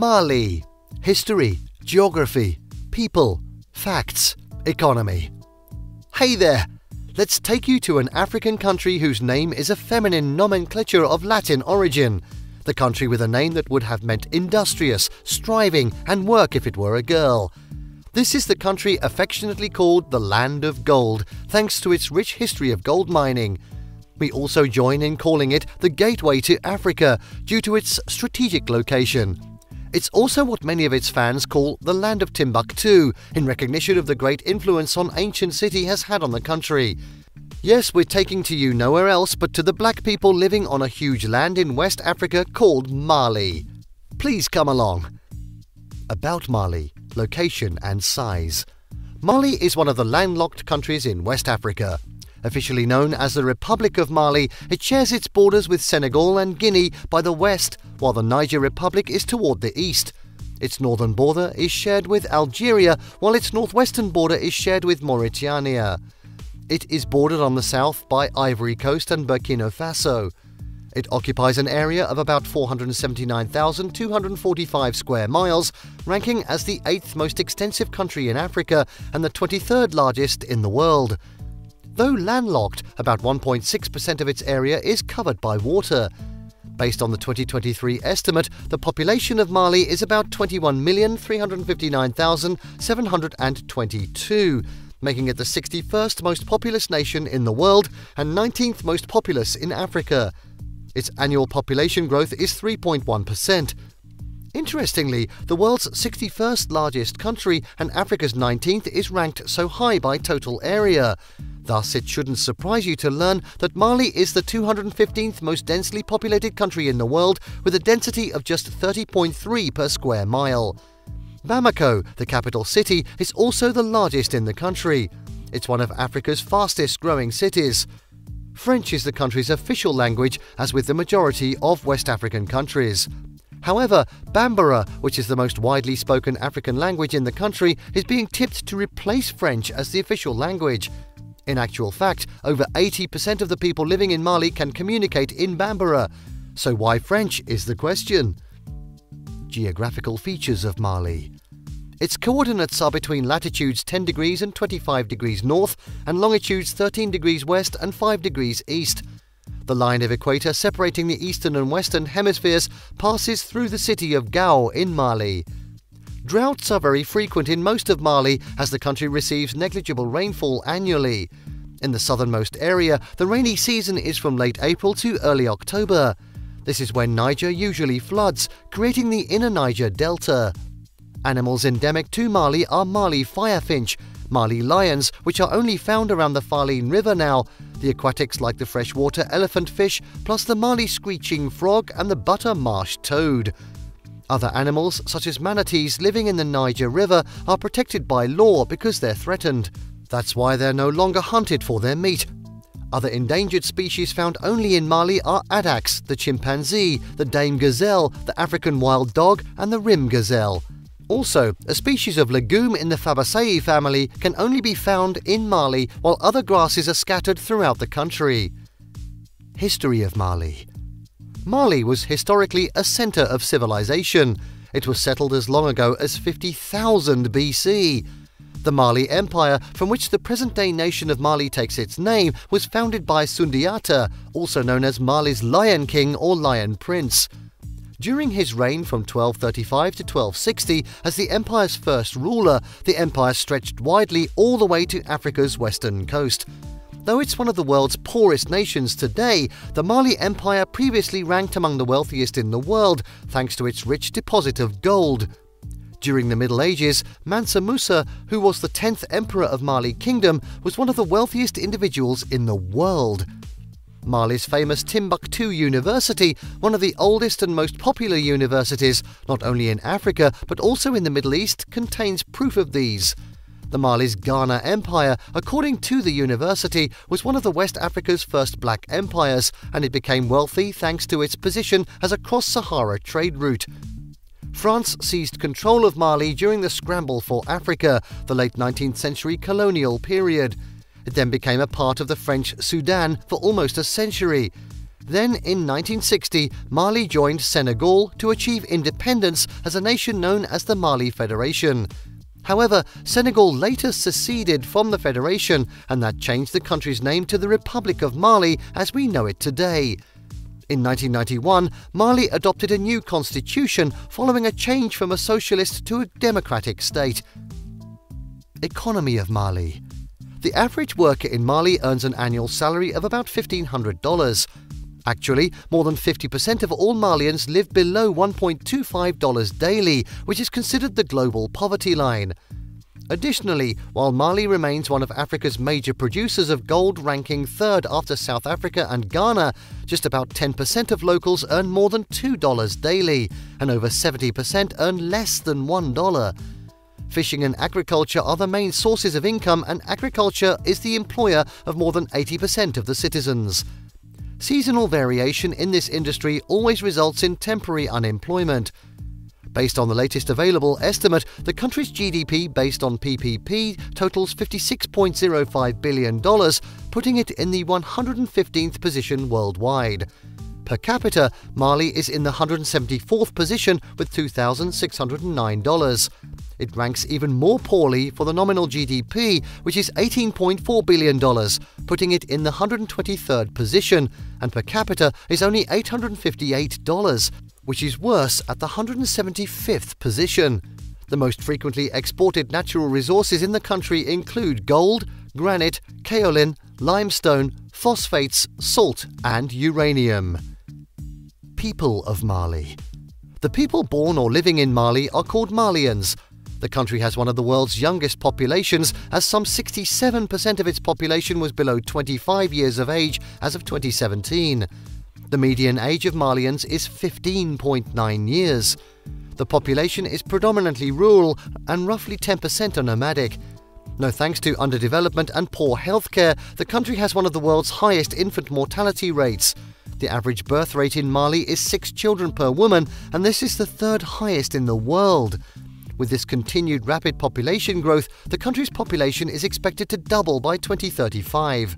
Mali. History, geography, people, facts, economy. Hey there! Let's take you to an African country whose name is a feminine nomenclature of Latin origin. The country with a name that would have meant industrious, striving, and work if it were a girl. This is the country affectionately called the Land of Gold, thanks to its rich history of gold mining. We also join in calling it the Gateway to Africa due to its strategic location. It's also what many of its fans call the Land of Timbuktu, in recognition of the great influence on ancient city has had on the country. Yes, we're taking to you nowhere else but to the black people living on a huge land in West Africa called Mali. Please come along. About Mali, location and size. Mali is one of the landlocked countries in West Africa. Officially known as the Republic of Mali, it shares its borders with Senegal and Guinea by the west, while the Niger Republic is toward the east. Its northern border is shared with Algeria, while its northwestern border is shared with Mauritania. It is bordered on the south by Ivory Coast and Burkina Faso. It occupies an area of about 479,245 square miles, ranking as the eighth most extensive country in Africa and the 23rd largest in the world. Though landlocked, about 1.6% of its area is covered by water. Based on the 2023 estimate, the population of Mali is about 21,359,722, making it the 61st most populous nation in the world and 19th most populous in Africa. Its annual population growth is 3.1%. Interestingly, the world's 61st largest country and Africa's 19th is ranked so high by total area. Thus, it shouldn't surprise you to learn that Mali is the 215th most densely populated country in the world with a density of just 30.3 per square mile. Bamako, the capital city, is also the largest in the country. It's one of Africa's fastest growing cities. French is the country's official language, as with the majority of West African countries. However, Bambara, which is the most widely spoken African language in the country, is being tipped to replace French as the official language. In actual fact, over 80% of the people living in Mali can communicate in Bambara. So why French is the question. Geographical features of Mali. Its coordinates are between latitudes 10 degrees and 25 degrees north and longitudes 13 degrees west and 5 degrees east. The line of equator separating the eastern and western hemispheres passes through the city of Gao in Mali. Droughts are very frequent in most of Mali as the country receives negligible rainfall annually. In the southernmost area, the rainy season is from late April to early October. This is when Niger usually floods, creating the inner Niger Delta. Animals endemic to Mali are Mali firefinch, Mali lions, which are only found around the Falémé River now, the aquatics like the freshwater elephant fish, plus the Mali screeching frog and the butter marsh toad. Other animals, such as manatees living in the Niger River, are protected by law because they're threatened. That's why they're no longer hunted for their meat. Other endangered species found only in Mali are addax, the chimpanzee, the dame gazelle, the African wild dog, and the rhim gazelle. Also, a species of legume in the Fabaceae family can only be found in Mali, while other grasses are scattered throughout the country. History of Mali Mali was historically a center of civilization. It was settled as long ago as 50,000 BC. The Mali Empire, from which the present day nation of Mali takes its name, was founded by Sundiata, also known as Mali's Lion King or Lion Prince. During his reign from 1235 to 1260, as the empire's first ruler, the empire stretched widely all the way to Africa's western coast. Though it's one of the world's poorest nations today, the Mali Empire previously ranked among the wealthiest in the world thanks to its rich deposit of gold. During the Middle Ages, Mansa Musa, who was the 10th emperor of Mali Kingdom, was one of the wealthiest individuals in the world. Mali's famous Timbuktu University, one of the oldest and most popular universities, not only in Africa but also in the Middle East, contains proof of these. The Mali's Ghana Empire, according to the university, was one of the West Africa's first black empires, and it became wealthy thanks to its position as a cross Sahara trade route. France seized control of Mali during the scramble for Africa, the late 19th century colonial period. It then became a part of the French Sudan for almost a century. Then, in 1960, Mali joined Senegal to achieve independence as a nation known as the Mali Federation. However, Senegal later seceded from the Federation, and that changed the country's name to the Republic of Mali as we know it today. In 1991, Mali adopted a new constitution following a change from a socialist to a democratic state. Economy of Mali The average worker in Mali earns an annual salary of about $1,500. Actually, more than 50% of all Malians live below $1.25 daily, which is considered the global poverty line. Additionally, while Mali remains one of Africa's major producers of gold, ranking third after South Africa and Ghana, just about 10% of locals earn more than $2 daily, and over 70% earn less than $1. Fishing and agriculture are the main sources of income, and agriculture is the employer of more than 80% of the citizens. Seasonal variation in this industry always results in temporary unemployment. Based on the latest available estimate, the country's GDP based on PPP totals $56.05 billion, putting it in the 115th position worldwide. Per capita, Mali is in the 174th position with $2,609. It ranks even more poorly for the nominal GDP, which is $18.4 billion, putting it in the 123rd position, and per capita is only $858, which is worse at the 175th position. The most frequently exported natural resources in the country include gold, granite, kaolin, limestone, phosphates, salt, and uranium. People of Mali The people born or living in Mali are called Malians, the country has one of the world's youngest populations, as some 67% of its population was below 25 years of age as of 2017. The median age of Malians is 15.9 years. The population is predominantly rural and roughly 10% are nomadic. No thanks to underdevelopment and poor healthcare, the country has one of the world's highest infant mortality rates. The average birth rate in Mali is six children per woman, and this is the third highest in the world. With this continued rapid population growth, the country's population is expected to double by 2035.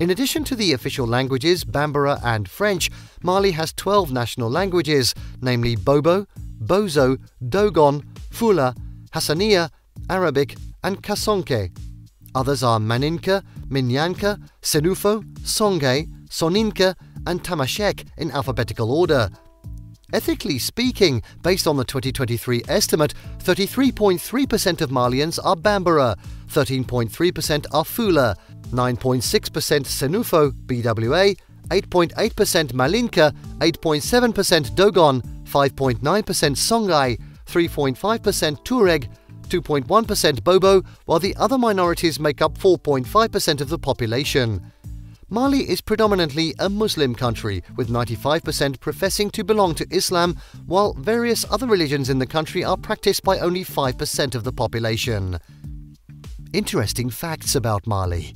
In addition to the official languages, Bambara and French, Mali has 12 national languages, namely Bobo, Bozo, Dogon, Fula, Hassaniya, Arabic, and Kasonke. Others are Maninka, Minyanka, Senufo, Songhai, Soninka, and Tamashek in alphabetical order. Ethically speaking, based on the 2023 estimate, 33.3% of Malians are Bambara, 13.3% are Fula, 9.6% Senufo BWA, 8.8% Malinka, 8.7% Dogon, 5.9% Songhai, 3.5% Tuareg, 2.1% Bobo, while the other minorities make up 4.5% of the population. Mali is predominantly a Muslim country, with 95% professing to belong to Islam, while various other religions in the country are practiced by only 5% of the population. Interesting facts about Mali.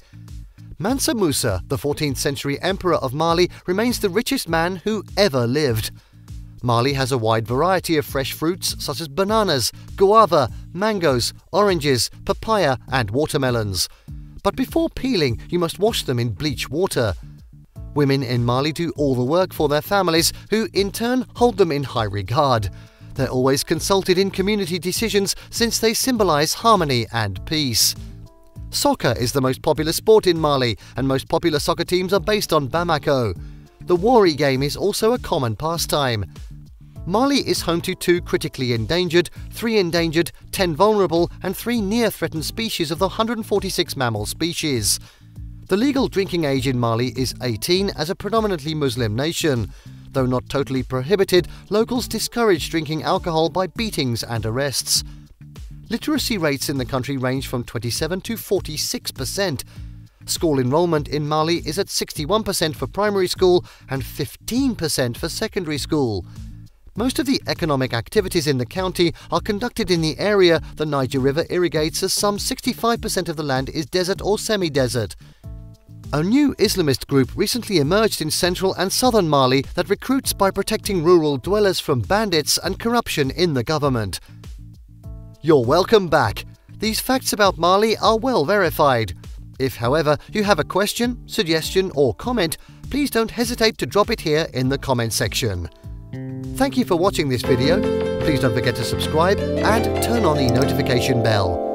Mansa Musa, the 14th century emperor of Mali, remains the richest man who ever lived. Mali has a wide variety of fresh fruits such as bananas, guava, mangoes, oranges, papaya, and watermelons but before peeling, you must wash them in bleach water. Women in Mali do all the work for their families, who in turn hold them in high regard. They're always consulted in community decisions since they symbolize harmony and peace. Soccer is the most popular sport in Mali, and most popular soccer teams are based on Bamako. The Wari game is also a common pastime. Mali is home to two critically endangered, three endangered, 10 vulnerable, and three near threatened species of the 146 mammal species. The legal drinking age in Mali is 18 as a predominantly Muslim nation. Though not totally prohibited, locals discourage drinking alcohol by beatings and arrests. Literacy rates in the country range from 27 to 46 percent. School enrollment in Mali is at 61% for primary school and 15% for secondary school. Most of the economic activities in the county are conducted in the area the Niger River irrigates as some 65% of the land is desert or semi-desert. A new Islamist group recently emerged in central and southern Mali that recruits by protecting rural dwellers from bandits and corruption in the government. You're welcome back. These facts about Mali are well verified. If, however, you have a question, suggestion, or comment, please don't hesitate to drop it here in the comment section. Thank you for watching this video. Please don't forget to subscribe and turn on the notification bell.